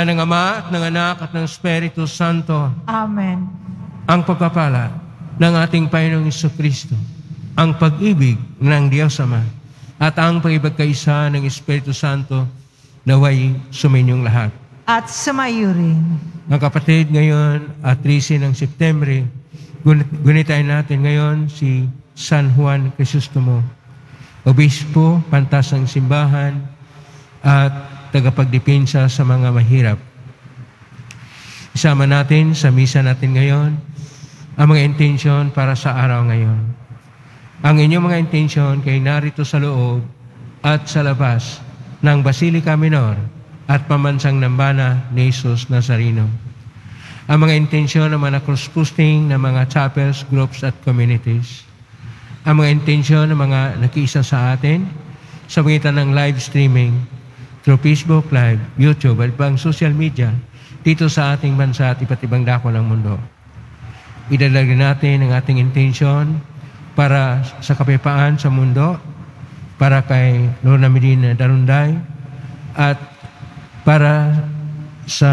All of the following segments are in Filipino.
Ngala ng Ama at ng Anak at ng Espiritu Santo, Amen. ang pagpapala ng ating Panginoong Iso Kristo, ang pag-ibig ng Diyos Ama, at ang pagibagkaisa ng Espiritu Santo naway suminyong lahat. At sumayo rin. Mga kapatid, ngayon at 13 ng Setyembre, gunit- gunitain natin ngayon si San Juan Crisostomo, Obispo, pantas ng simbahan, at tagapagdepensa sa mga mahirap. Isama natin sa misa natin ngayon ang mga intensyon para sa araw ngayon. Ang inyong mga intensyon kay narito sa loob at sa labas ng Basilica Minor at pamansang nambana ni Jesus Nazareno. Ang mga intensyon ng mga cross-posting ng mga chapels, groups at communities. Ang mga intensyon ng mga nakiisa sa atin sa pagitan ng live streaming through Facebook Live, YouTube at ibang social media dito sa ating bansa at iba't ibang dako ng mundo. Idalagin natin ang ating intensyon para sa kapayapaan sa mundo, para kay Lorna Medina Darunday, at para sa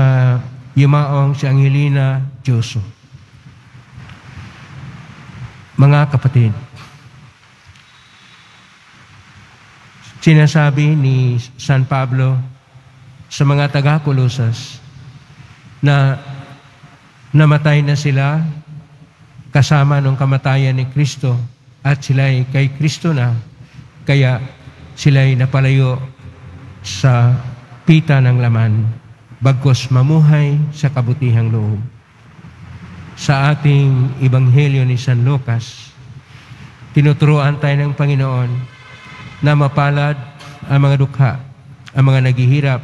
yumaong si Angelina Joso. Mga kapatid, sinasabi ni San Pablo sa mga taga-Kolosas na namatay na sila kasama nung kamatayan ni Kristo at sila ay kay Kristo na kaya sila ay napalayo sa pita ng laman bagkos mamuhay sa kabutihang loob. Sa ating Ebanghelyo ni San Lucas, tinuturuan tayo ng Panginoon na mapalad ang mga dukha, ang mga naghihirap,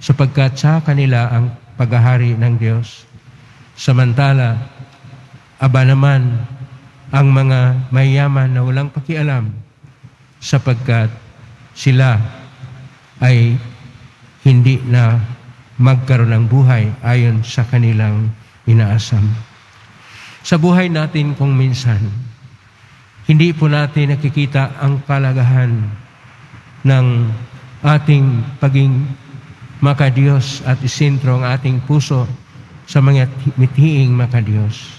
sapagkat sa kanila ang paghahari ng Diyos. Samantala, aba naman ang mga mayaman na walang pakialam sapagkat sila ay hindi na magkaroon ng buhay ayon sa kanilang inaasam. Sa buhay natin kung minsan, hindi po natin nakikita ang kalagahan ng ating paging makadiyos at isentro ang ating puso sa mga mithiing makadiyos.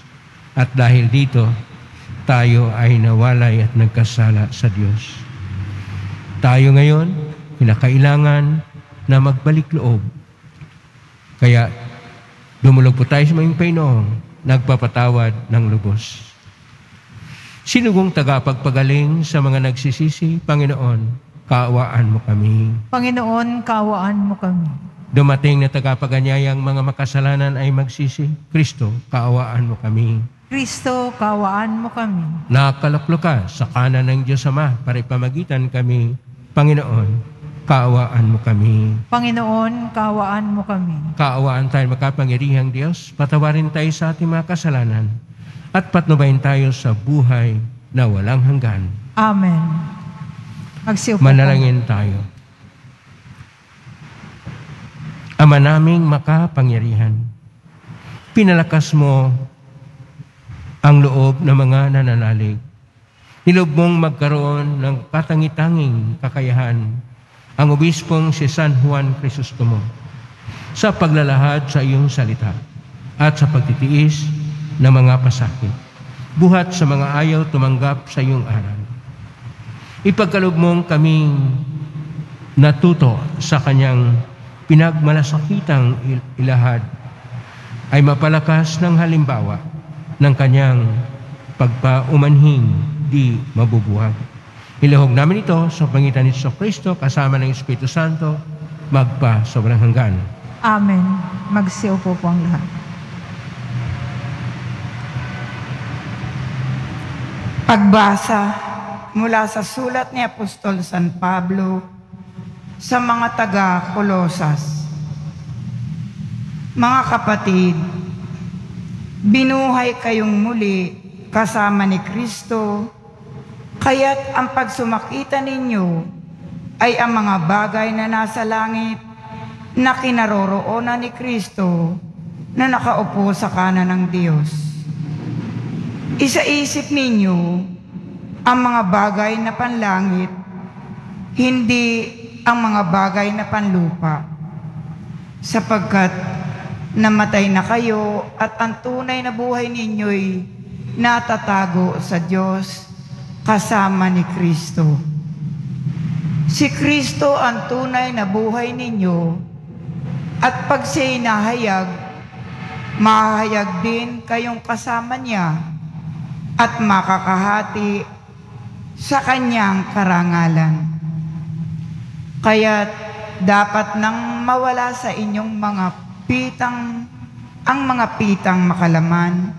At dahil dito, tayo ay nawalay at nagkasala sa Diyos. Tayo ngayon, kinakailangan na magbalik loob. Kaya dumulog po tayo sa mga Panginoon, nagpapatawad ng lubos. Sino kong tagapagpagaling sa mga nagsisisi, Panginoon, kaawaan mo kami. Panginoon, kawaan mo kami. Dumating na tagapaganyayang mga makasalanan ay magsisi, Kristo, kaawaan mo kami. Kristo, kawaan mo kami. Nakakalaplo ka sa kanan ng Diyos Ama para ipamagitan kami, Panginoon, kaawaan mo kami. Panginoon, kawaan mo kami. Kaawaan tayo makapangyarihang Diyos, patawarin tayo sa ating mga kasalanan, at patnubayin tayo sa buhay na walang hanggan. Amen. Magsiupo po. Manalangin tayo. Ama naming makapangyarihan, pinalakas mo ang loob ng mga nananalig. Nilob mong magkaroon ng katangitanging kakayahan ang obispong si San Juan Crisostomo sa paglalahad sa iyong salita at sa pagtitiis ng mga pasakit, buhat sa mga ayaw tumanggap sa iyong aral. Ipagkalob mong kaming natuto sa kanyang pinagmalasakitang il- ilahad ay mapalakas ng halimbawa ng kanyang pagpaumanhing di mabubuhag. Ilahog namin ito sa pangitan ni Kristo kasama ng Espiritu Santo magpa sobrang hanggan. Amen. Magsiupo po ang lahat. Pagbasa mula sa sulat ni Apostol San Pablo sa mga taga-Kolosas. Mga kapatid, binuhay kayong muli kasama ni Kristo, kaya't ang pagsumakita ninyo ay ang mga bagay na nasa langit na kinaroroonan ni Kristo na nakaupo sa kanan ng Diyos. Isaisip ninyo ang mga bagay na panlangit, hindi ang mga bagay na panlupa. sapagkat namatay na kayo at ang tunay na buhay ninyo'y natatago sa Diyos kasama ni Kristo. Si Kristo ang tunay na buhay ninyo at pag siya'y nahayag, mahayag din kayong kasama niya at makakahati sa kanyang karangalan. Kaya dapat nang mawala sa inyong mga pitang, ang mga pitang makalaman,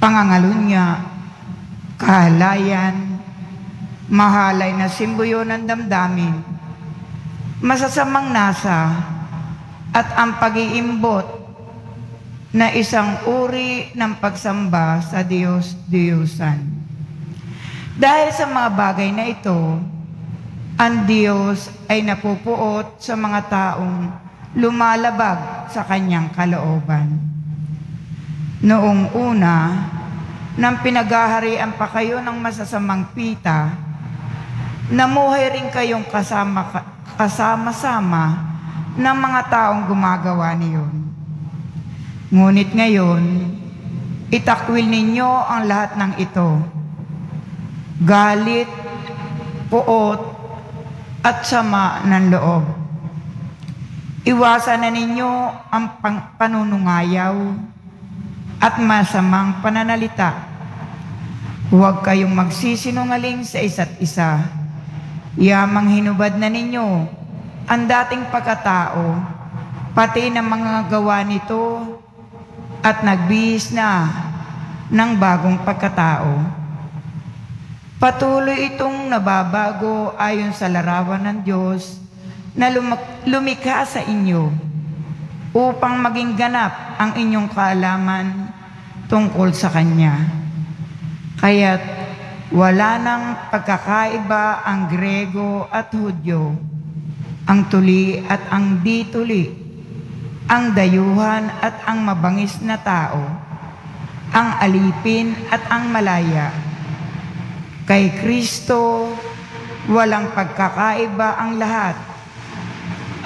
pangangalunya, kahalayan, mahalay na simbuyo ng damdamin, masasamang nasa, at ang pag-iimbot na isang uri ng pagsamba sa Diyos-Diyosan. Dahil sa mga bagay na ito, ang Diyos ay napupuot sa mga taong lumalabag sa kanyang kalooban. Noong una, nang pinaghaharian pa kayo ng masasamang pita, namuhay rin kayong kasama, kasama-sama ng mga taong gumagawa niyon. Ngunit ngayon, itakwil ninyo ang lahat ng ito. Galit, puot, at sama ng loob. Iwasan na ninyo ang panunungayaw at masamang pananalita. Huwag kayong magsisinungaling sa isa't isa. Yamang hinubad na ninyo ang dating pagkatao, pati ng mga gawa nito, at nagbihis na ng bagong pagkatao. Patuloy itong nababago ayon sa larawan ng Diyos na lum- lumikha sa inyo upang maging ganap ang inyong kaalaman tungkol sa Kanya. Kaya't wala nang pagkakaiba ang Grego at Hudyo, ang tuli at ang di-tuli, ang dayuhan at ang mabangis na tao, ang alipin at ang malaya. Kay Kristo, walang pagkakaiba ang lahat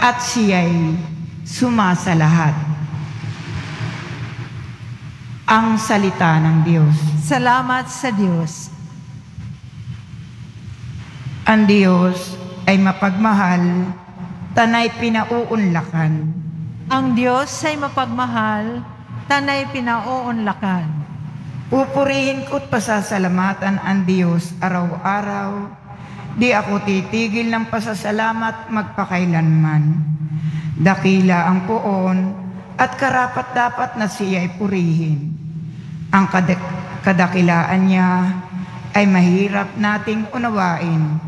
at siya'y sumasa lahat. Ang salita ng Diyos. Salamat sa Diyos. Ang Diyos ay mapagmahal, tanay pinauunlakan. Ang Diyos ay mapagmahal, tanay pinauunlakan. Pupurihin ko't pasasalamatan ang Diyos araw-araw. Di ako titigil ng pasasalamat magpakailanman. Dakila ang poon at karapat dapat na siya'y purihin. Ang kadak- kadakilaan niya ay mahirap nating unawain.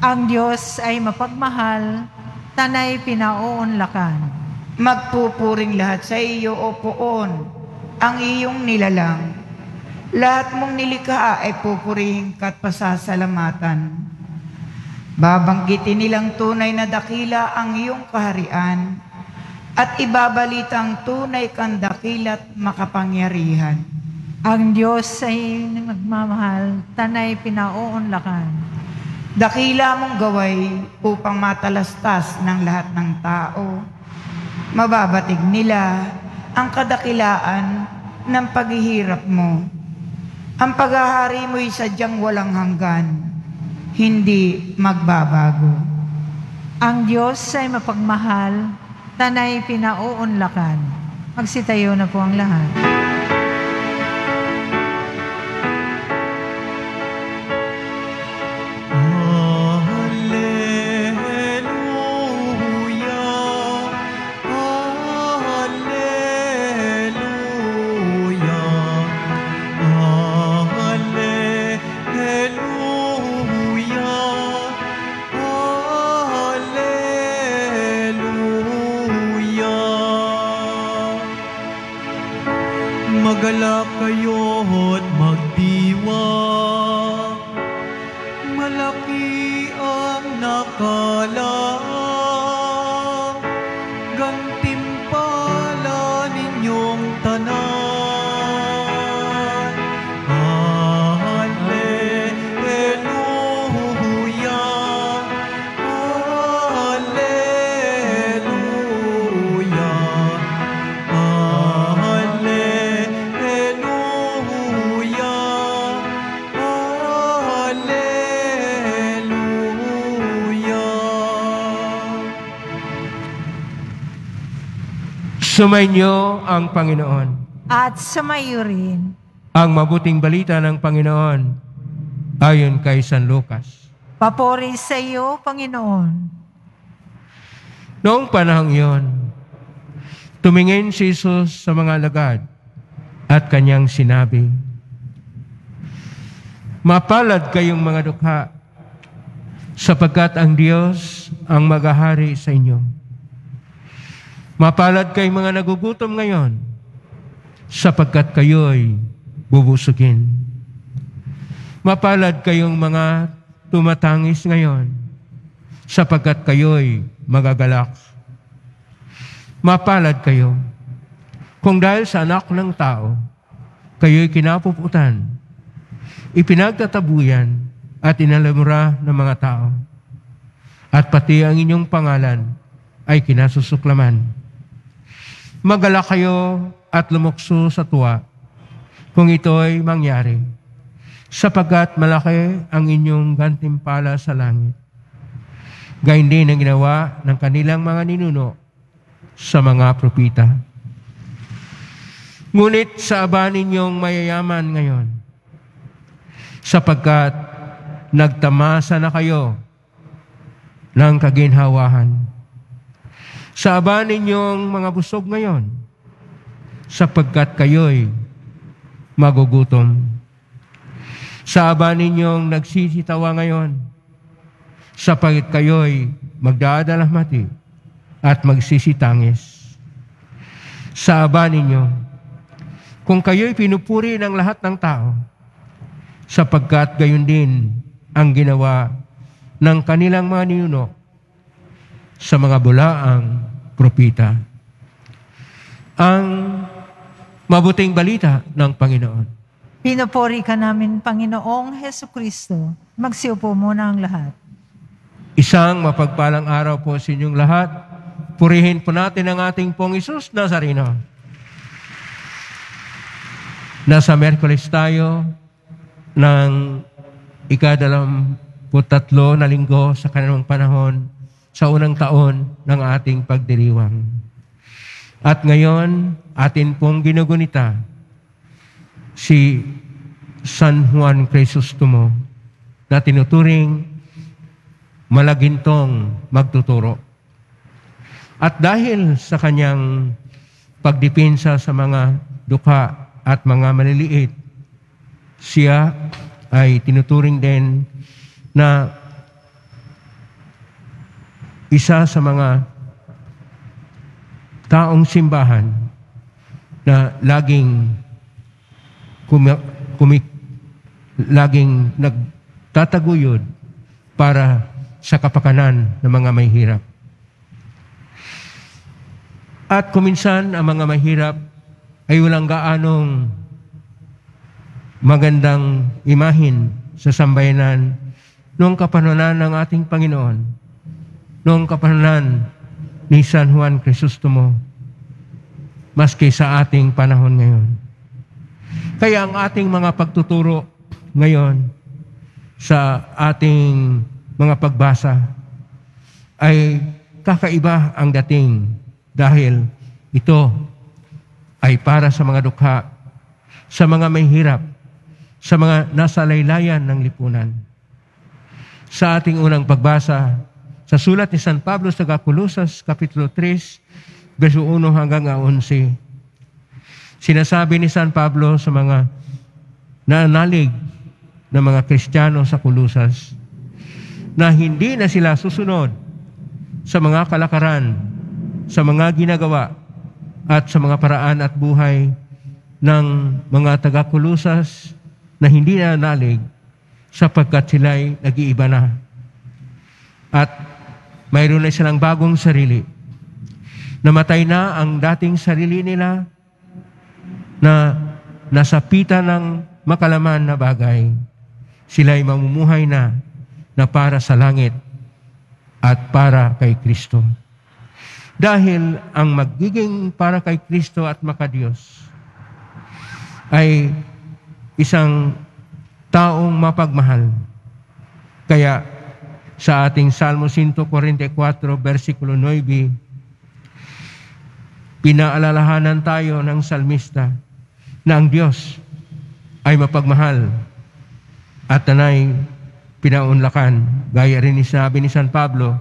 Ang Diyos ay mapagmahal, tanay pinauunlakan. Magpupuring lahat sa iyo, O poon, ang iyong nilalang. Lahat mong nilikha ay pupurihin ka't pasasalamatan. Babanggitin nilang tunay na dakila ang iyong kaharian at ibabalitang tunay kang dakila't makapangyarihan. Ang Diyos ay magmamahal, tanay pinauunlakan. Dakila mong gaway upang matalastas ng lahat ng tao. Mababatig nila ang kadakilaan ng paghihirap mo. Ang paghahari mo'y sadyang walang hanggan, hindi magbabago. Ang Diyos ay mapagmahal, tanay pinauunlakan. Magsitayo na po ang lahat. Sumainyo ang Panginoon. At sumayo rin. Ang mabuting balita ng Panginoon ayon kay San Lucas. Papuri sa iyo, Panginoon. Noong panahong iyon, tumingin si Jesus sa mga lagad at kanyang sinabi, Mapalad kayong mga dukha, sapagkat ang Diyos ang maghahari sa inyo. Mapalad kayong mga nagugutom ngayon, sapagkat kayo'y bubusugin. Mapalad kayong mga tumatangis ngayon, sapagkat kayo'y magagalak. Mapalad kayo, kung dahil sa anak ng tao, kayo'y kinapuputan, ipinagtatabuyan at inalamura ng mga tao. At pati ang inyong pangalan ay kinasusuklaman. Magala kayo at lumukso sa tuwa kung ito'y mangyari, sapagkat malaki ang inyong gantimpala sa langit. Gayun din ang ginawa ng kanilang mga ninuno sa mga propita. Ngunit sa aba ninyong mayayaman ngayon, sapagkat nagtamasa na kayo ng kaginhawahan. Sa aba ninyong mga busog ngayon, sapagkat kayo'y magugutom. Sa aba ninyong nagsisitawa ngayon, sapagkat kayo'y magdadalamati at magsisitangis. Sa aba ninyo, kung kayo'y pinupuri ng lahat ng tao, sapagkat gayon din ang ginawa ng kanilang mga ninuno sa mga bulaang propita. Ang mabuting balita ng Panginoon. Pinupuri ka namin, Panginoong Heso Kristo. Magsiupo muna ang lahat. Isang mapagpalang araw po sa inyong lahat. Purihin po natin ang ating pong Isus Nazareno. Nasa Merkulis tayo ng ikadalamput-tatlo na linggo sa kanilang panahon sa unang taon ng ating pagdiriwang. At ngayon, atin pong ginugunita si San Juan Crisostomo na tinuturing malagintong magtuturo. At dahil sa kanyang pagdipinsa sa mga dukha at mga maliliit, siya ay tinuturing din na isa sa mga taong simbahan na laging kumi, kumi, laging nagtataguyod para sa kapakanan ng mga may. At kuminsan ang mga mahirap ay walang gaanong magandang imahin sa sambayanan noong kapananan ng ating Panginoon, noong kapananan ni San Juan Crisostomo, maski sa ating panahon ngayon. Kaya ang ating mga pagtuturo ngayon sa ating mga pagbasa ay kakaiba ang dating dahil ito ay para sa mga dukha, sa mga may hirap, sa mga nasa laylayan ng lipunan. Sa ating unang pagbasa, sa sulat ni San Pablo sa Gakulusas, Kapitulo 3, verso 1 hanggang 11, sinasabi ni San Pablo sa mga nanalig ng mga Kristiyano sa Kulusas na hindi na sila susunod sa mga kalakaran, sa mga ginagawa, at sa mga paraan at buhay ng mga taga-kulusas na hindi na nalig sapagkat sila'y nag-iiba na. At mayroon na silang bagong sarili. Namatay na ang dating sarili nila na nasapitan ng makalaman na bagay. Sila'y mamumuhay na na para sa langit at para kay Kristo. Dahil ang magiging para kay Kristo at makadiyos ay isang taong mapagmahal. Kaya sa ating Salmo 144, versikulo 9, pinaalalahanan tayo ng salmista na ang Diyos ay mapagmahal at tanay pinaunlakan. Gaya rin ni sinabi ni San Pablo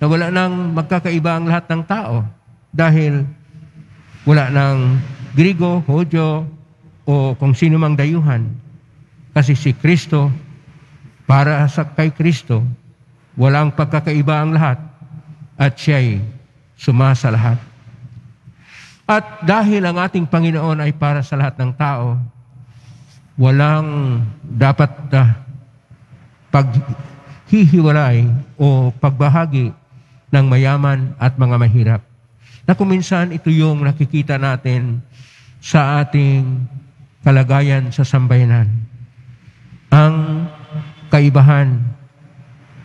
na wala nang magkakaiba ang lahat ng tao dahil wala nang Grigo, Hodyo, o kung sino mang dayuhan. Kasi si Kristo, para sa kay Kristo, walang pagkakaiba ang lahat at siya'y sumasa lahat. At dahil ang ating Panginoon ay para sa lahat ng tao, walang dapat na paghihiwalay o pagbahagi ng mayaman at mga mahirap. Na kuminsan ito yung nakikita natin sa ating kalagayan sa sambayanan. Ang kaibahan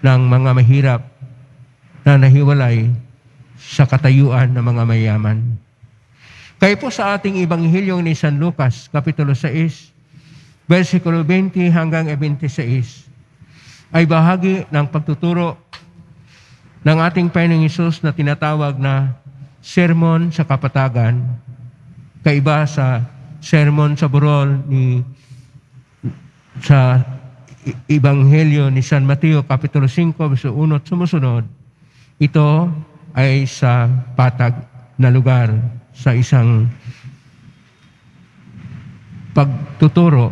ng mga mahirap na nahiwalay sa katayuan ng mga mayaman. Kaya po sa ating Ebanghelyo ni San Lucas, Kapitulo 6, versikulo 20 hanggang 26, ay bahagi ng pagtuturo ng ating Panginoong Isus na tinatawag na Sermon sa Kapatagan, kaiba sa sermon sa burol ni sa Ebanghelyo ni San Mateo Kapitulo 5 verso 1 at sumusunod, ito ay sa patag na lugar sa isang pagtuturo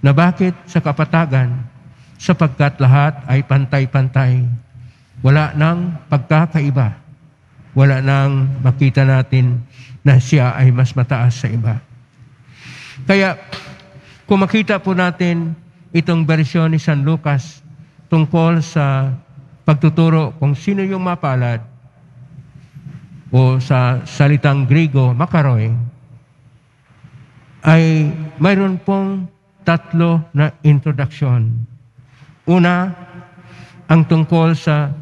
na bakit sa kapatagan sapagkat lahat ay pantay-pantay. Wala nang pagkakaiba. Wala nang makita natin na siya ay mas mataas sa iba. Kaya kung makita po natin itong bersyon ni San Lucas tungkol sa pagtuturo kung sino yung mapalad o sa salitang Grigo, makaroy, ay mayroon pong tatlo na introduction. Una, ang tungkol sa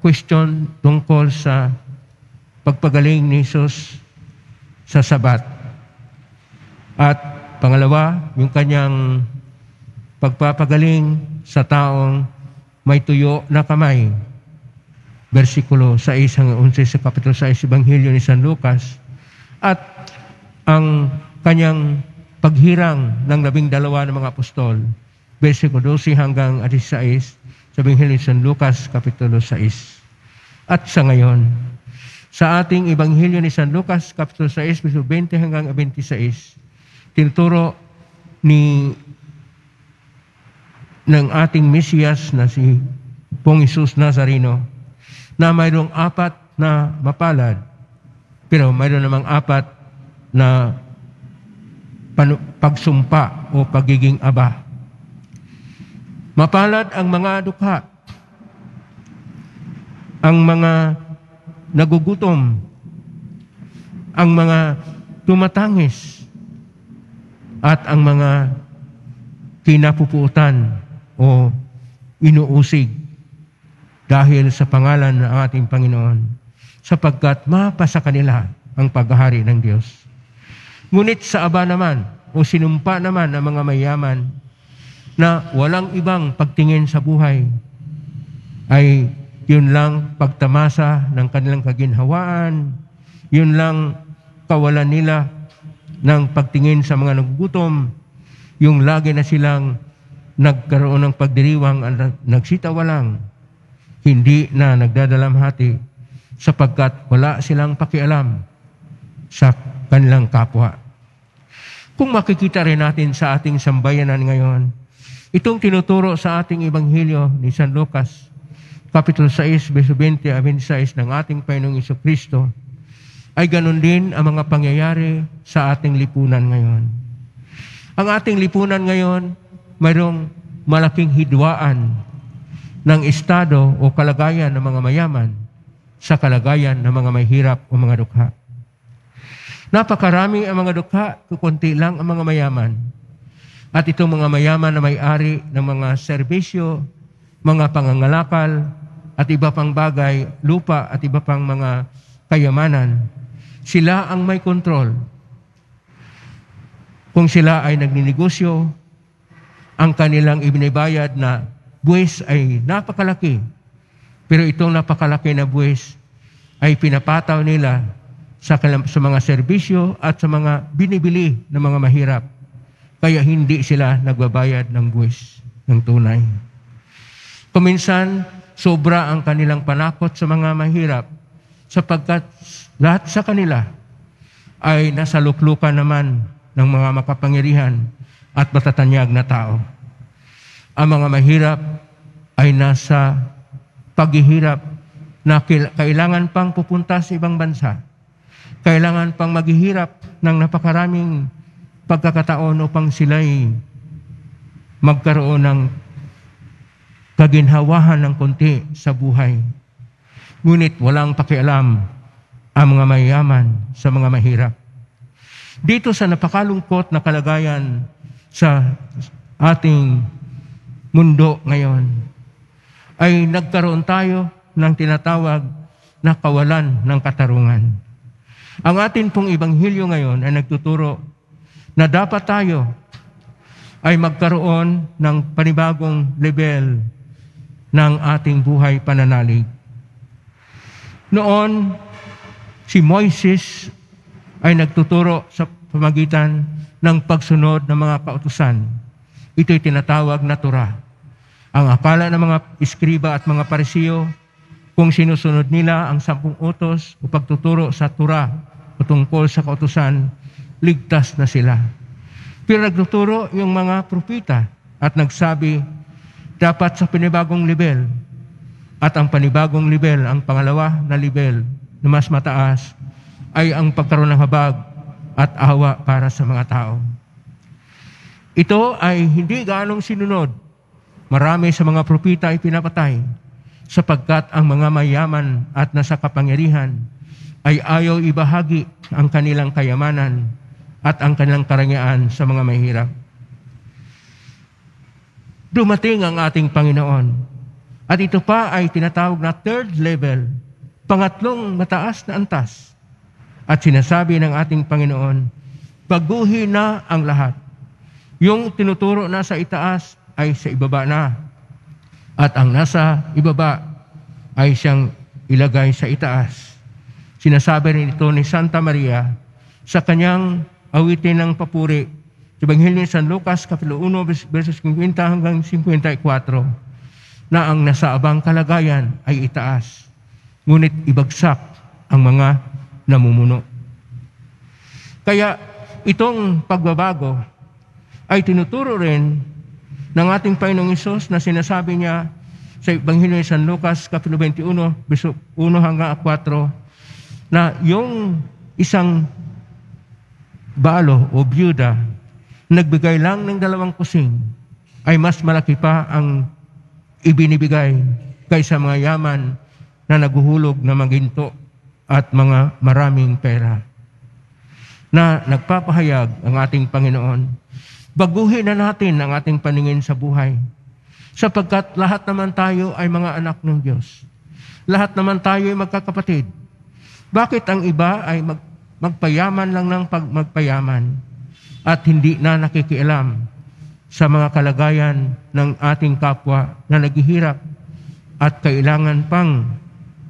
question tungkol sa pagpagaling ni Jesus sa Sabat. At pangalawa, yung kanyang pagpapagaling sa taong may tuyo na kamay. Versikulo 6 hanggang 11 sa Kapitulo 6 Ebanghelyo ni San Lucas. At ang kanyang paghirang ng labing dalawa ng mga apostol. Versikulo 12 hanggang 16 sa Ebanghelyo ni San Lucas, Kapitulo 6. At sa ngayon, sa ating Ebanghelyo ni San Lucas, Kapitulo 6, verso 20 hanggang 26, tinuturo ni ng ating Mesiyas na si Pong Isus Nazareno na mayroong apat na mapalad. Pero mayroon namang apat na pagsumpa o pagiging aba. Mapalad ang mga dukha, ang mga nagugutom, ang mga tumatangis, at ang mga kinapuputan o inuusig dahil sa pangalan ng ating Panginoon sapagkat mapasa kanila ang paghahari ng Diyos. Ngunit sa aba naman o sinumpa naman ng mga mayaman na walang ibang pagtingin sa buhay ay yun lang pagtamasa ng kanilang kaginhawaan, yun lang kawalan nila ng pagtingin sa mga nagugutom, yung lagi na silang nagkaroon ng pagdiriwang nagsitawalang, hindi na nagdadalamhati sapagkat wala silang pakialam sa kanilang kapwa. Kung makikita rin natin sa ating sambayanan ngayon, itong tinuturo sa ating Ebanghelyo ni San Lucas, Kapitulo 6, verso 20 a 26 ng ating Panginoong Iso Kristo, ay ganun din ang mga pangyayari sa ating lipunan ngayon. Ang ating lipunan ngayon, mayroong malaking hidwaan ng estado o kalagayan ng mga mayaman sa kalagayan ng mga mahirap o mga dukha. Napakarami ang mga dukha, kukunti lang ang mga mayaman. At itong mga mayaman na may-ari ng mga serbisyo, mga pangangalakal, at iba pang bagay, lupa at iba pang mga kayamanan, sila ang may kontrol. Kung sila ay nagninegosyo, ang kanilang ibinibayad na buwis ay napakalaki. Pero itong napakalaki na buwis ay pinapataw nila sa, sa mga serbisyo at sa mga binibili ng mga mahirap. Kaya hindi sila nagbabayad ng buwis ng tunay. Kuminsan, sobra ang kanilang panakot sa mga mahirap sapagkat lahat sa kanila ay nasa luklukan naman ng mga makapangyarihan at matatanyag na tao. Ang mga mahirap ay nasa paghihirap na kail- kailangan pang pupunta sa ibang bansa. Kailangan pang maghihirap ng napakaraming pagkakataon upang sila'y magkaroon ng kaginhawahan ng konti sa buhay. Ngunit walang pakialam ang mga mayayaman sa mga mahirap. Dito sa napakalungkot na kalagayan sa ating mundo ngayon, ay nagkaroon tayo ng tinatawag na kawalan ng katarungan. Ang atin pong ibanghilyo ngayon ay nagtuturo na dapat tayo ay magkaroon ng panibagong level ng ating buhay pananalig. Noon, si Moises ay nagtuturo sa pamagitan ng pagsunod ng mga kautusan. Ito'y tinatawag na Torah. Ang akala ng mga iskriba at mga parisiyo, kung sinusunod nila ang sampung utos o pagtuturo sa Torah o tungkol sa kautusan, ligtas na sila. Pero nagtuturo yung mga propita at nagsabi, dapat sa panibagong level. At ang panibagong level, ang pangalawa na level na mas mataas, ay ang pagkaroon ng habag at awa para sa mga tao. Ito ay hindi ganong sinunod. Marami sa mga propita ay pinapatay sapagkat ang mga mayaman at nasa kapangyarihan ay ayaw ibahagi ang kanilang kayamanan at ang kanilang karangyaan sa mga mahirap. Dumating ang ating Panginoon. At ito pa ay tinatawag na third level, pangatlong mataas na antas. At sinasabi ng ating Panginoon, baguhin na ang lahat. Yung tinuturo na sa itaas ay sa ibaba na. At ang nasa ibaba ay siyang ilagay sa itaas. Sinasabi rin ito ni Santa Maria sa kanyang awitin ng papuri sa Ebanghelyo ni San Lucas, Kapitulo 1, verses 50 hanggang 54, na ang nasa abang kalagayan ay itaas, ngunit ibagsak ang mga namumuno. Kaya itong pagbabago ay tinuturo rin ng ating Panginoong Isos na sinasabi niya sa Ebanghelyo ni San Lucas, Kapitulo 21, verso 1 hanggang 4, na yung isang balo o byuda nagbigay lang ng dalawang kusing ay mas malaki pa ang ibinibigay kaysa mga yaman na naguhulog na maginto at mga maraming pera. Na nagpapahayag ang ating Panginoon, baguhin na natin ang ating paningin sa buhay. Sapagkat lahat naman tayo ay mga anak ng Diyos. Lahat naman tayo ay magkakapatid. Bakit ang iba ay mag, magpayaman lang ng pag magpayaman at hindi na nakikialam sa mga kalagayan ng ating kapwa na naghihirap at kailangan pang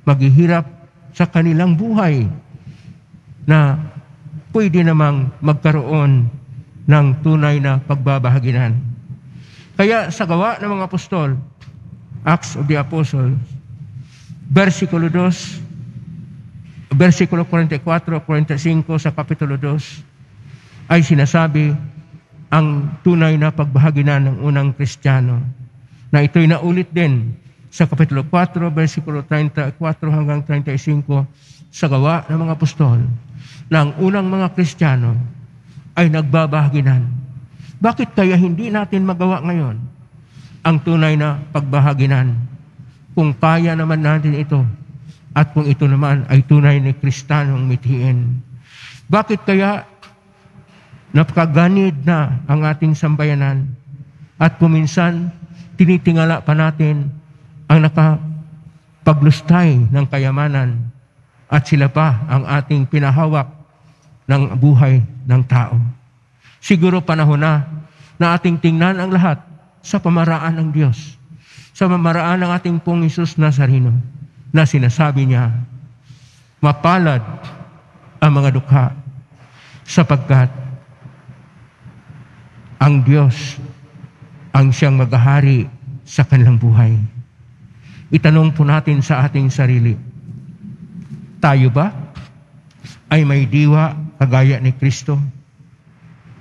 maghihirap sa kanilang buhay na pwede namang magkaroon ng tunay na pagbabahaginan. Kaya sa gawa ng mga apostol, Acts of the Apostles, versikulo 2, versikulo 44, 45 sa kapitulo 2, ay sinasabi ang tunay na pagbahaginan ng unang Kristiyano na ito'y naulit din sa Kapitulo 4, versikulo 34 hanggang 35 sa gawa ng mga apostol na ang unang mga Kristiyano ay nagbabahaginan. Bakit kaya hindi natin magawa ngayon ang tunay na pagbahaginan kung kaya naman natin ito at kung ito naman ay tunay ni Kristanong mithiin? Bakit kaya napakaganid na ang ating sambayanan at kuminsan tinitingala pa natin ang nakapaglustay ng kayamanan at sila pa ang ating pinahawak ng buhay ng tao. Siguro panahon na na ating tingnan ang lahat sa pamaraan ng Diyos, sa pamaraan ng ating pong Isus Nazareno na sinasabi niya, mapalad ang mga dukha sapagkat ang Diyos ang siyang maghahari sa kanilang buhay. Itanong po natin sa ating sarili, tayo ba ay may diwa kagaya ni Kristo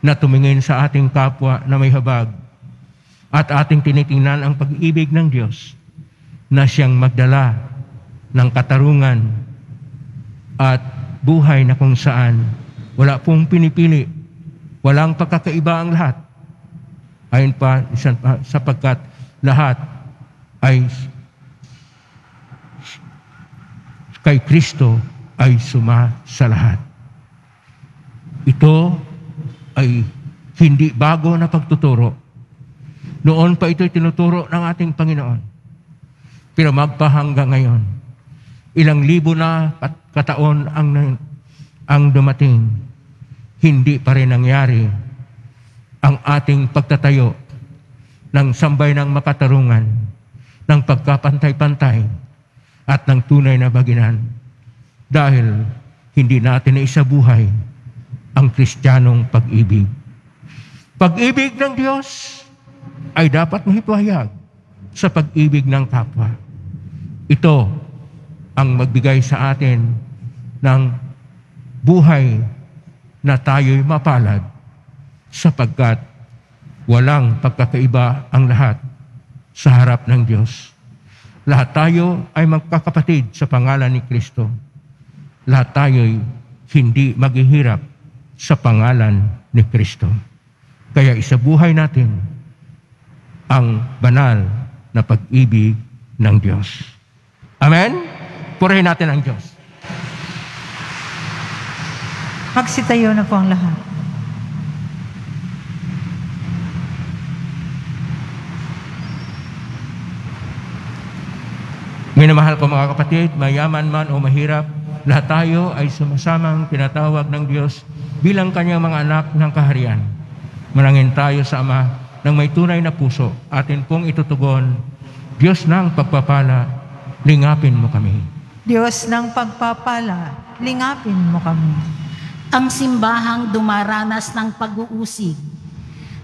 na tumingin sa ating kapwa na may habag at ating tinitingnan ang pag-ibig ng Diyos na siyang magdala ng katarungan at buhay na kung saan wala pong pinipili, walang pagkakaiba ang lahat. Ayon pa sapagkat lahat ay kay Kristo ay suma sa lahat. Ito ay hindi bago na pagtuturo. Noon pa ito'y tinuturo ng ating Panginoon. Pero magpahanggang ngayon, ilang libo na kataon ang, ang dumating, hindi pa rin nangyari ang ating pagtatayo ng sambay ng makatarungan, ng pagkapantay-pantay, at ng tunay na baginan. Dahil hindi natin na isabuhay ang kristyanong pag-ibig. Pag-ibig ng Diyos ay dapat mahipahayag sa pag-ibig ng kapwa. Ito ang magbigay sa atin ng buhay na tayo'y mapalad sapagkat walang pagkakaiba ang lahat sa harap ng Diyos. Lahat tayo ay magkakapatid sa pangalan ni Kristo. Lahat tayo'y hindi maghihirap sa pangalan ni Kristo. Kaya isabuhay natin ang banal na pag-ibig ng Diyos. Amen? Purihin natin ang Diyos. Magsitayo na po ang lahat. Minamahal ko mga kapatid, mayaman man o mahirap, lahat tayo ay sumasamang tinatawag ng Diyos bilang kanyang mga anak ng kaharian. Manangin tayo sa Ama ng may tunay na puso. Atin pong itutugon, Diyos ng pagpapala, lingapin mo kami. Diyos ng pagpapala, lingapin mo kami. Ang simbahang dumaranas ng pag-uusig,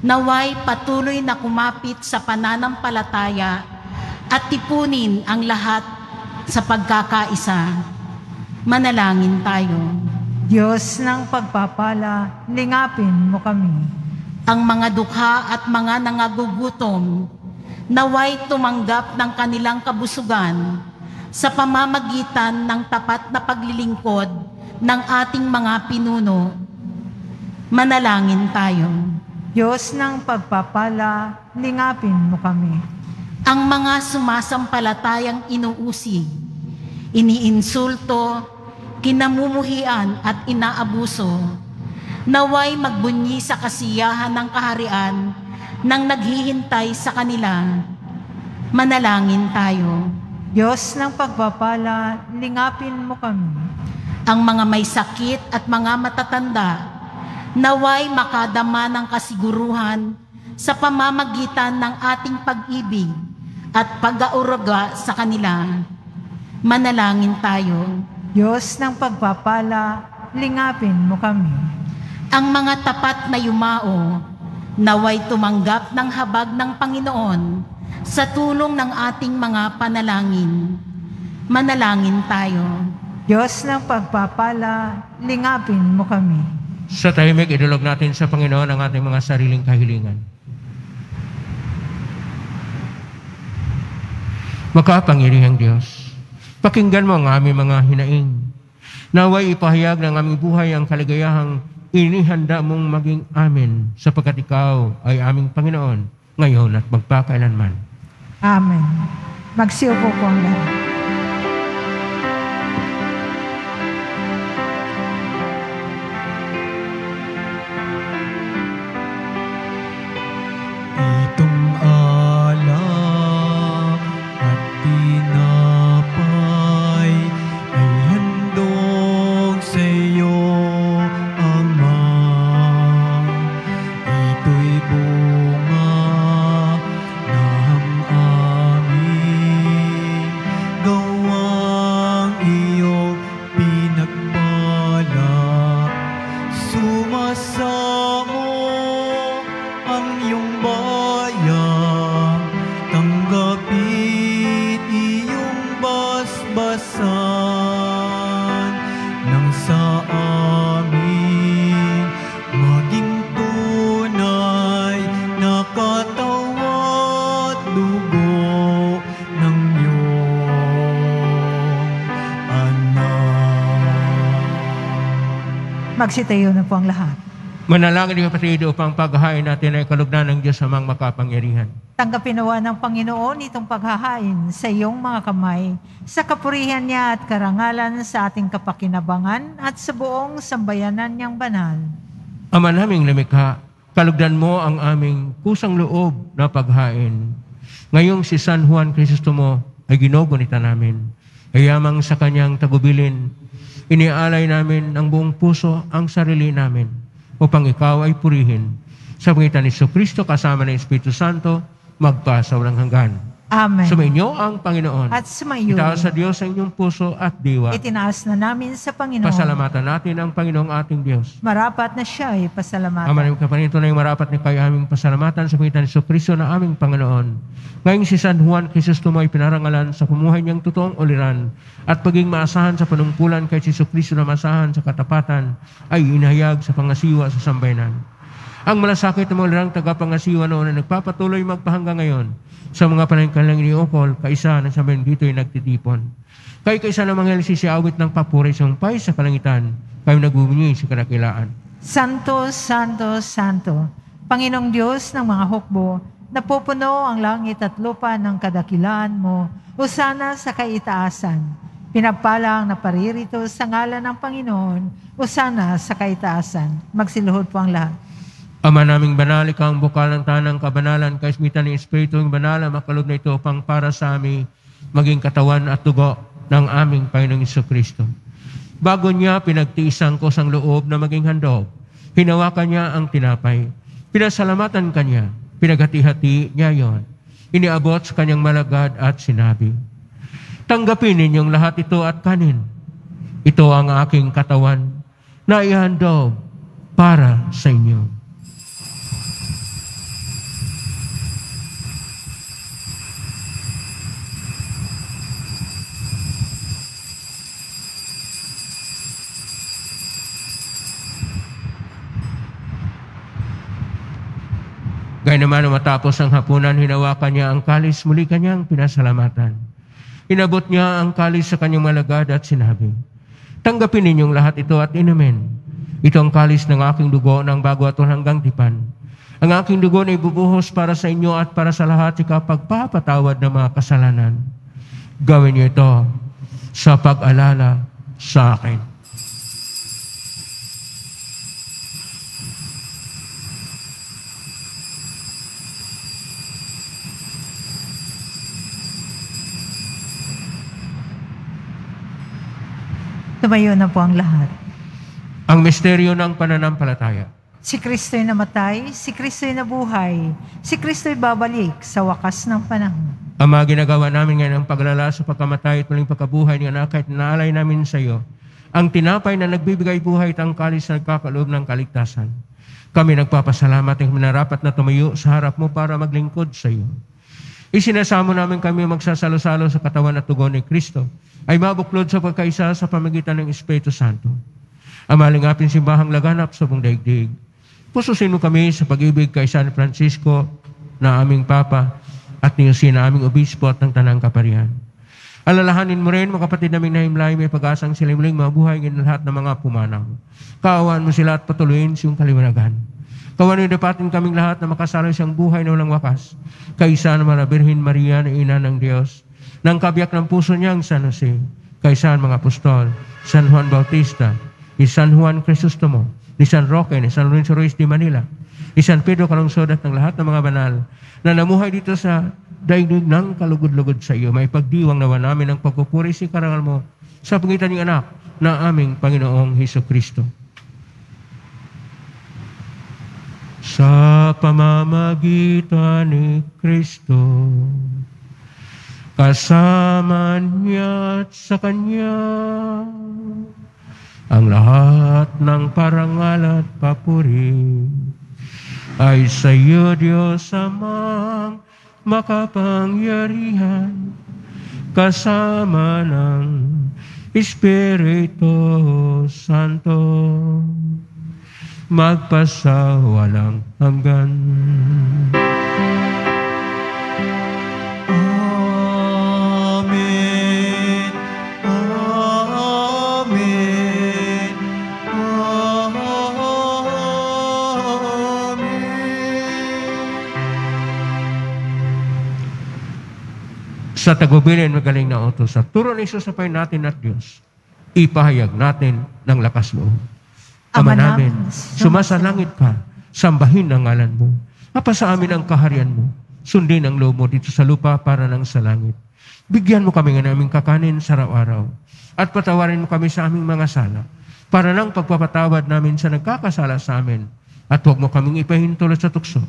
naway patuloy na kumapit sa pananampalataya at tipunin ang lahat sa pagkakaisa. Manalangin tayo. Diyos ng pagpapala, lingapin mo kami. Ang mga dukha at mga nangagugutom, naway tumanggap ng kanilang kabusugan sa pamamagitan ng tapat na paglilingkod ng ating mga pinuno. Manalangin tayo. Diyos ng pagpapala, lingapin mo kami. Ang mga sumasampalatayang inuusig, iniinsulto, kinamumuhian at inaabuso, naway magbunyi sa kasiyahan ng kaharian nang naghihintay sa kanila. Manalangin tayo. Diyos ng pagpapala, lingapin mo kami. Ang mga may sakit at mga matatanda, naway makadama ng kasiguruhan sa pamamagitan ng ating pag-ibig at pag-auraga sa kanila. Manalangin tayo. Diyos ng pagpapala, lingapin mo kami. Ang mga tapat na yumao, naway tumanggap ng habag ng Panginoon sa tulong ng ating mga panalangin. Manalangin tayo. Diyos ng pagpapala, lingapin mo kami. Sa tahimik, idulog natin sa Panginoon ang ating mga sariling kahilingan. Makapangyarihang Diyos, pakinggan mo ang aming mga hinaing. Naway ipahayag ng aming buhay ang kaligayahang inihanda mong maging amin sapagkat ikaw ay aming Panginoon ngayon at magpakailanman. Amen. Magsiupo po ang lahat. Magsitayo na po ang lahat. Manalangin kapatid upang paghahain natin ay kalugnan ng Diyos amang makapangyarihan. Tanggapin nawa ng Panginoon itong paghahain sa iyong mga kamay, sa kapurihan niya at karangalan sa ating kapakinabangan at sa buong sambayanan niyang banal. Ama naming lumikha, kalugdan mo ang aming kusang loob na paghain. Ngayong si San Juan Crisostomo ay ginugunita namin. Kayamang sa kanyang tagubilin, inialay namin ang buong puso ang sarili namin upang ikaw ay purihin. Sa pangitan ni Kristo kasama ng Espiritu Santo, magpasa walang hanggan. Amen. Sumainyo ang Panginoon. At sumayo, Itaas sa Diyos ang inyong puso at diwa. itinaas na namin sa Panginoon. Pasalamatan natin ang Panginoong ating Diyos. Marapat na siya ay pasalamatan. Ama namin kapanito na yung marapat ni kayo aming pasalamatan sa pangitan ni Kristo na aming Panginoon. Ngayong si San Juan Crisostomo ay pinarangalan sa pumuhay niyang totoong uliran at paging maasahan sa panungkulan kay si Kristo na masahan sa katapatan ay inahayag sa pangasiwa sa sambayanan. Ang malasakit ng mga lirang tagapangasiwa noon na nagpapatuloy magpahanggang ngayon sa mga panangkalang iniukol, kaisa ng sambayan dito ay nagtitipon. Kay kaisa ng mga awit ng papuri sumpay sa kalangitan, kayo nagbubunyi sa kanakilaan. Santo, Santo, Santo, Panginoong Diyos ng mga hukbo, napupuno ang langit at lupa ng kadakilaan mo, usana sa kaitaasan. Pinagpala ang naparirito sa ngalan ng Panginoon, usana sa kaitaasan. Magsiluhod po ang lahat. Ama naming banal, ikaw ang bukal ng tanang kabanalan, kaismitan ng Espiritu ng banal, makalog na ito pang para sa amin, maging katawan at dugo ng aming Panginoong Iso Kristo. Bago niya pinagtiisan ko sang loob na maging handog, hinawakan niya ang tinapay. Pinasalamatan kanya, pinaghati-hati niya yon. Iniabot sa kanyang malagad at sinabi, Tanggapin ninyong lahat ito at kanin. Ito ang aking katawan na ihandog para sa inyo. Gaya naman matapos ang hapunan, hinawakan niya ang kalis, muli kanyang pinasalamatan. Inabot niya ang kalis sa kanyang malagad at sinabi, Tanggapin ninyong lahat ito at inumin. Ito ang kalis ng aking dugo ng bago at hanggang tipan. Ang aking dugo na ibubuhos para sa inyo at para sa lahat sa pagpapatawad ng mga kasalanan. Gawin niyo ito sa pag-alala sa akin. Tumayo na po ang lahat. Ang misteryo ng pananampalataya. Si Kristo'y namatay, si Kristo'y nabuhay, si Kristo'y babalik sa wakas ng panahon. Ama, ginagawa namin ngayon ang paglala sa pagkamatay at muling pagkabuhay ni anak kahit naalay namin sa iyo ang tinapay na nagbibigay buhay at ang kalis na nagkakaloob ng kaligtasan. Kami nagpapasalamat at minarapat na tumayo sa harap mo para maglingkod sa iyo. Isinasamo namin kami magsasalo-salo sa katawan at tugon ni Kristo ay mabuklod sa pagkaisa sa pamagitan ng Espiritu Santo. Amaling apin simbahang laganap sa buong daigdig. Pususin mo kami sa pag-ibig kay San Francisco na aming Papa at ni Jose aming Obispo at ng Tanang Kaparian. Alalahanin mo rin, mga kapatid naming nahimlay, may pag-asang sila muling mabuhay ng lahat ng mga pumanaw. Kaawaan mo sila at patuloyin siyong kaliwanagan. Kawan dapatin kaming lahat na makasalo siyang buhay na walang wakas. Kaisa naman na Birhin Maria na ina ng Diyos, ng kabiyak ng puso niyang San Jose, kay San mga apostol, San Juan Bautista, ni San Juan Crisostomo, ni San Roque, ni San Lorenzo Ruiz de Manila, ni San Pedro Calungsod at ng lahat ng mga banal na namuhay dito sa daigdig ng kalugod-lugod sa iyo. May pagdiwang nawa namin ang pagpupuri si karangal mo sa pangitan ng anak na aming Panginoong Heso Kristo. Sa pamamagitan ni Kristo, kasama niya at sa Kanya ang lahat ng parangal at papuri ay sa iyo, Diyos amang makapangyarihan kasama ng Espiritu Santo magpasawalang hanggan. Sa tagubilin magaling na utos. Sa turo ni Jesus sa natin at Diyos, ipahayag natin ng lakas loob. Ama Ama namin, sumasalangit ka, sambahin ang ngalan mo. Mapa sa amin ang kaharian mo. Sundin ang loob mo dito sa lupa para ng sa langit. Bigyan mo kami ng aming kakanin sa araw-araw. At patawarin mo kami sa aming mga sala. Para ng pagpapatawad namin sa nagkakasala sa amin. At huwag mo kaming ipahintulot sa tukso.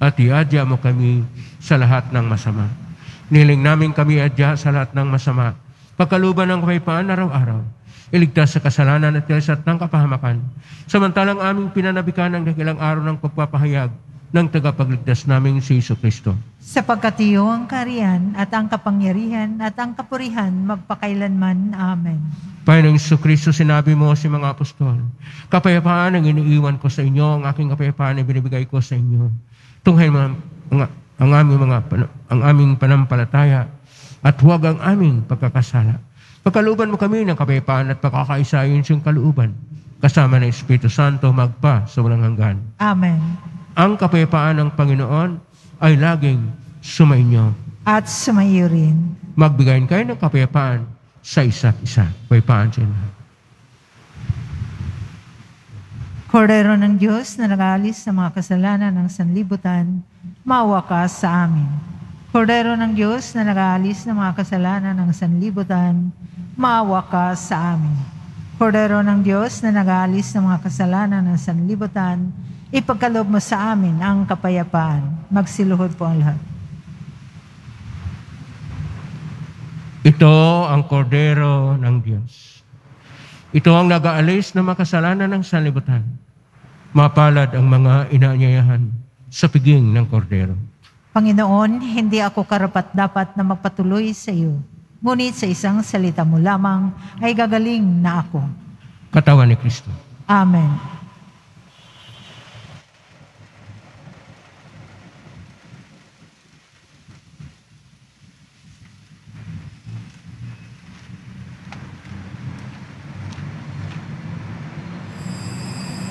At iadya mo kami sa lahat ng masama. Niling namin kami adya sa lahat ng masama. Pagkaluban ng kapayapaan araw-araw. Iligtas sa kasalanan at kilasat ng kapahamakan. Samantalang aming pinanabikan ng dakilang araw ng pagpapahayag ng tagapagligtas naming si Iso Kristo. Sapagkat iyo ang kariyan at ang kapangyarihan at ang kapurihan magpakailanman. Amen. Panginoong Iso Kristo, sinabi mo sa mga apostol, kapayapaan ang iniiwan ko sa inyo, ang aking kapayapaan ay binibigay ko sa inyo. Tunghayin mo ang, ang, aming mga ang aming panampalataya at huwag ang aming pagkakasala. Pagkaluban mo kami ng kapayapaan at pagkakaisayin siyang kaluuban, kasama ng Espiritu Santo magpa sa walang hanggan. Amen. Ang kapayapaan ng Panginoon ay laging sumainyo. At sumayo rin. Magbigayin kayo ng kapayapaan sa isa't isa. Kapayapaan sa inyo. Kordero ng Diyos na nag-aalis sa mga kasalanan ng sanlibutan, maawa ka sa amin. Kordero ng Diyos na nag-aalis ng mga kasalanan ng sanlibutan, maawa ka sa amin. Kordero ng Diyos na nag-aalis ng mga kasalanan ng sanlibutan, ipagkalob mo sa amin ang kapayapaan. Magsiluhod po ang lahat. Ito ang kordero ng Diyos. Ito ang nag-aalis ng makasalanan ng sanlibutan. Mapalad ang mga inaanyayahan sa piging ng kordero. Panginoon, hindi ako karapat dapat na magpatuloy sa iyo. Ngunit sa isang salita mo lamang ay gagaling na ako. Katawan ni Kristo. Amen.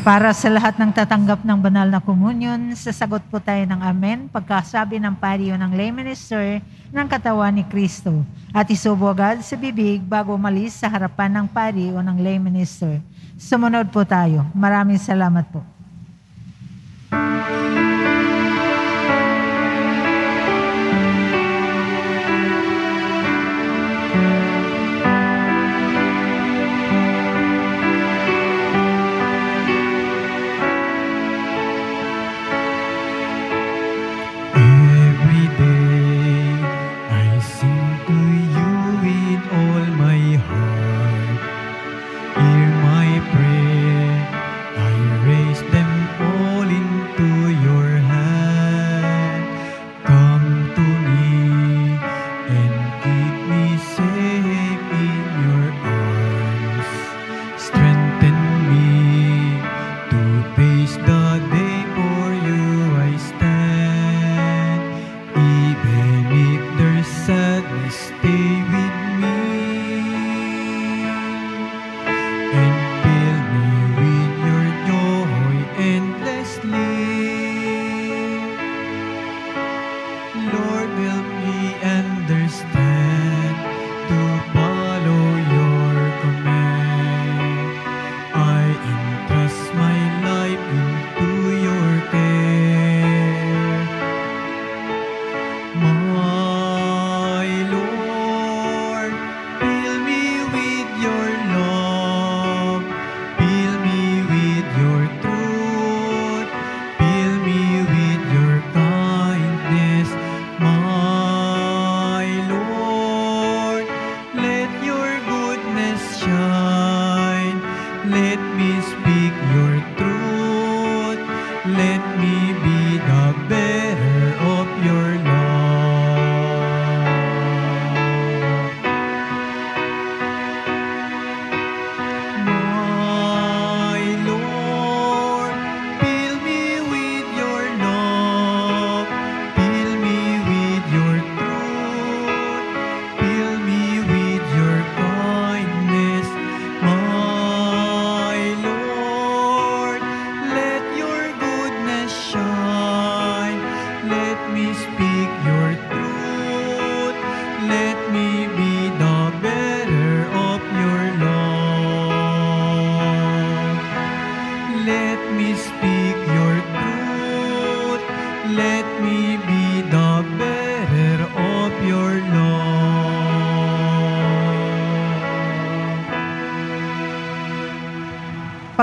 Para sa lahat ng tatanggap ng banal na komunyon, sasagot po tayo ng Amen pagkasabi ng pariyo ng lay minister ng katawan ni Kristo at isubo agad sa bibig bago umalis sa harapan ng pari o ng lay minister. Sumunod po tayo. Maraming salamat po. Every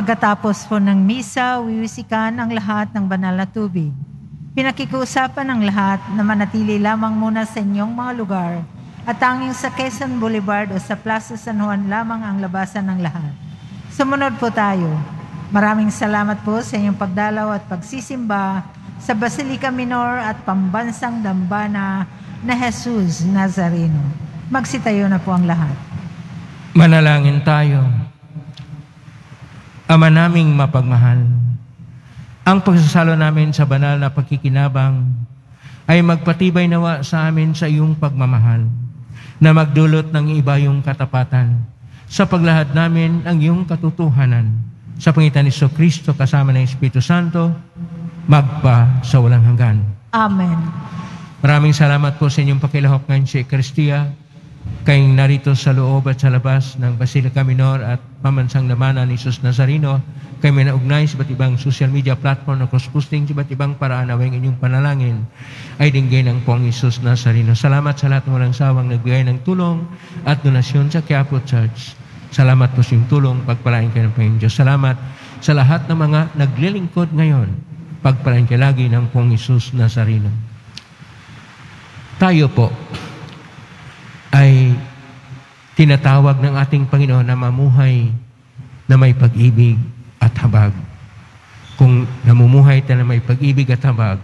Pagkatapos po ng misa, wiwisikan ang lahat ng banal na tubig. Pinakikiusapan ng lahat na manatili lamang muna sa inyong mga lugar at tanging sa Quezon Boulevard o sa Plaza San Juan lamang ang labasan ng lahat. Sumunod po tayo. Maraming salamat po sa inyong pagdalaw at pagsisimba sa Basilica Minor at Pambansang Dambana na Jesus Nazareno. Magsitayo na po ang lahat. Manalangin tayo. Ama naming mapagmahal, ang pagsasalo namin sa banal na pagkikinabang ay magpatibay nawa sa amin sa iyong pagmamahal na magdulot ng iba yung katapatan sa paglahad namin ang iyong katotohanan sa pangitan ni So Kristo kasama ng Espiritu Santo magpa sa walang hanggan. Amen. Maraming salamat po sa inyong pakilahok ngayon si Kristia, kayong narito sa loob at sa labas ng Basilica Minor at Pamansang Lamana ni Jesus Nazareno. Kayo may naugnay sa iba't ibang social media platform na cross-posting sa iba't ibang paraan na inyong panalangin ay dinggay ng pong Jesus Nazareno. Salamat sa lahat ng walang sawang nagbigay ng tulong at donasyon sa Quiapo Church. Salamat po sa tulong. Pagpalain kayo ng Panginoon Diyos. Salamat sa lahat ng mga naglilingkod ngayon. Pagpalain kayo lagi ng pong Jesus Nazareno. Tayo po ay tinatawag ng ating Panginoon na mamuhay na may pag-ibig at habag. Kung namumuhay tayo na may pag-ibig at habag,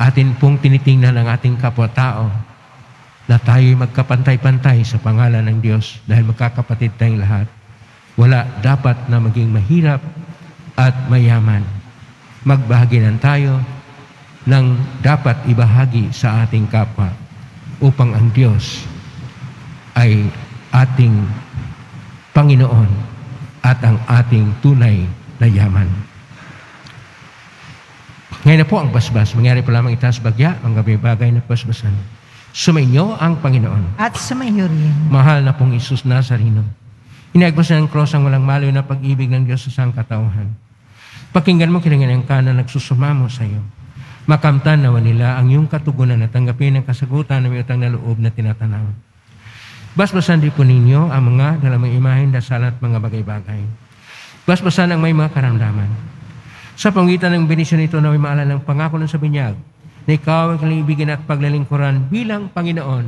atin pong tinitingnan ang ating kapwa-tao na tayo'y magkapantay-pantay sa pangalan ng Diyos dahil magkakapatid tayong lahat. Wala dapat na maging mahirap at mayaman. Magbahaginan tayo ng dapat ibahagi sa ating kapwa upang ang Diyos ay ating Panginoon at ang ating tunay na yaman. Ngayon na po ang basbas. Mangyari po lamang itaas bagya ang gabi bagay na basbasan. Sumainyo ang Panginoon. At sumayo rin. Mahal na pong Isus Nazareno. Inaagpas ng cross ang walang maliw na pag-ibig ng Diyos sa sang katauhan. Pakinggan mo kilingan ang kanan nagsusumamo sa iyo. Makamtan nawa nila ang iyong katugunan at tanggapin ang kasagutan ng utang na loob na tinatanaw. Basbasan din po ninyo ang mga dalamang imahen, dasal at mga bagay-bagay. Basbasan ang may mga karamdaman. Sa pangitan ng benisyon ito na may maalala ng pangako ng sa binyag, na ikaw ang kalibigan at paglalingkuran bilang Panginoon,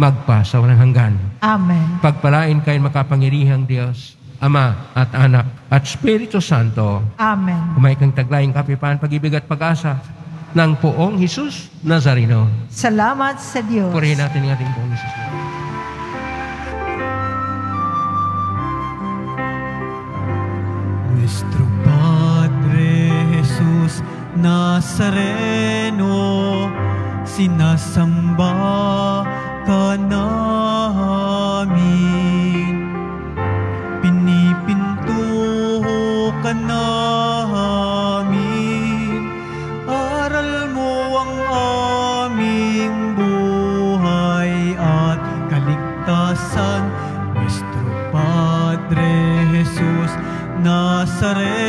magpa sa walang hanggan. Amen. Pagpalain kayo makapangyarihang Diyos, Ama at Anak at Espiritu Santo. Amen. Kumay kang taglayang kapipan, pag-ibig at pag-asa ng poong Jesus Nazareno. Salamat sa Diyos. Purihin natin ang ating poong Jesus Nazareno. Nuestro Padre Jesús Nazareno, sinasamba ka namin. Nazareno,